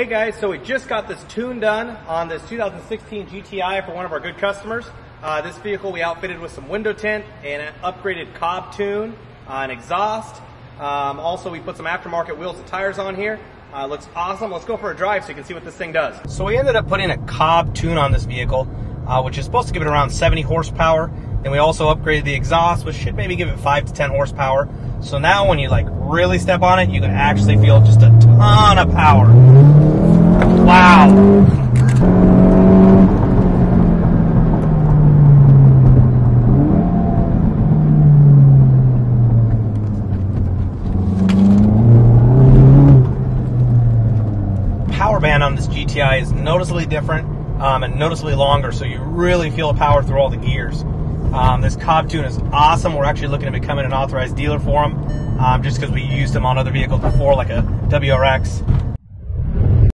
Hey guys, so we just got this tune done on this 2016 GTI for one of our good customers. Uh, this vehicle we outfitted with some window tint and an upgraded Cobb tune, uh, an exhaust. Um, also, we put some aftermarket wheels and tires on here. Uh, looks awesome. Let's go for a drive so you can see what this thing does. So we ended up putting a Cobb tune on this vehicle, uh, which is supposed to give it around 70 horsepower. Then we also upgraded the exhaust, which should maybe give it 5 to 10 horsepower. So now when you like really step on it, you can actually feel just a ton of power. Wow. power band on this GTI is noticeably different um, and noticeably longer, so you really feel the power through all the gears. Um, this Cobb tune is awesome. We're actually looking at becoming an authorized dealer for them, um, just because we used them on other vehicles before, like a WRX.